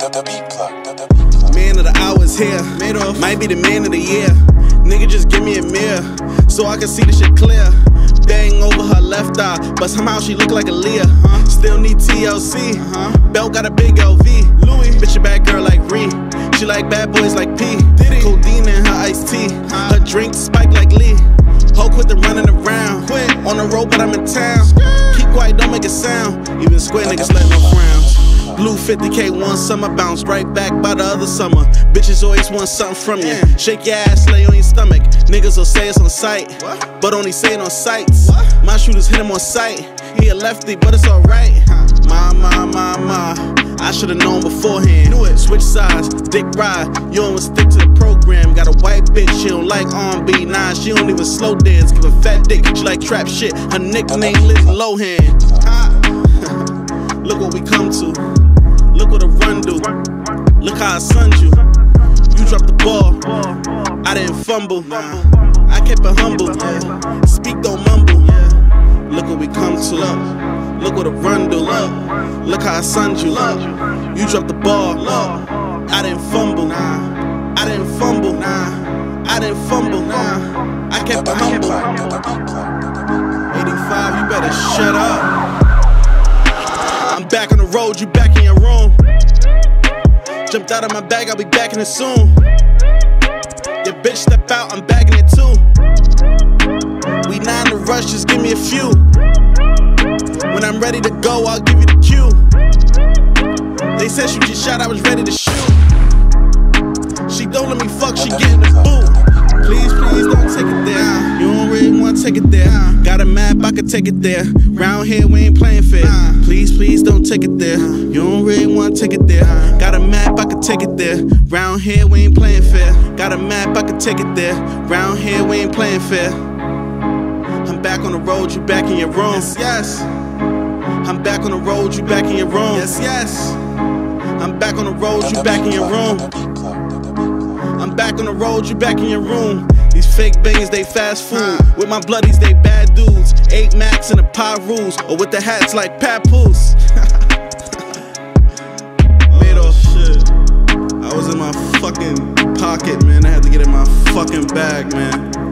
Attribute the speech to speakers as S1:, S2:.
S1: Man of the hours here. Might be the man of the year. Nigga, just give me a mirror so I can see the shit clear. Bang over her left eye, but somehow she look like a Leah. Still need TLC. Huh? Belt got a big LV. Louis, bitch a bad girl like Ree. She like bad boys like P. Codeine in her iced tea. Her drink spike like Lee. Ho quit the running around. On the road, but I'm in town. Keep quiet, don't make a sound. Even square niggas let no frowns. Blew 50k one summer, bounced right back by the other summer. Bitches always want something from you. Shake your ass, lay on your stomach. Niggas will say it's on sight, but only say it on sights. My shooters hit him on sight. He a lefty, but it's alright. My, my, my, my. I should've known beforehand. Knew it. Switch sides, dick ride. You don't stick to the program. Got a white bitch, she don't like R&B. Nah, she don't even slow dance. Give a fat dick, she like trap shit. Her nickname is Lohan. Look what we come to. Look what a run do. Look how I sunned you. You dropped the ball. I didn't fumble. I kept it humble. Speak, don't mumble. Look what we come to. Love, look what a run do. Look how I sunned you. You dropped the ball. I didn't fumble. I didn't fumble. I didn't fumble. I kept it humble. Jumped out of my bag, I'll be back in it soon. Your bitch step out, I'm bagging it too. We not in a rush, just give me a few. When I'm ready to go, I'll give you the cue. They said shoot your shot, I was ready to shoot. She don't let me fuck, she getting the boot. Please, please don't take it there. You don't really wanna take it there. Got a map, I could take it there. Round here, we ain't playing fair. Please, please don't take it there. You don't really wanna take it there. Got a map, I could take it there. Round here, we ain't playing fair. Got a map, I could take it there. Round here, we ain't playing fair. I'm back on the road, you back in your room. Yes, yes. I'm back on the road, you back in your room. Yes, yes. I'm back on the road, you back in your room.
S2: The beat plug, the beat plug.
S1: I'm back on the road, you back in your room. These fake bangs, they fast food. With my bloodies, they bad dudes. Eight max and the pie rules. Or with the hats like papoose. pocket, man. I had to get in my fucking bag, man.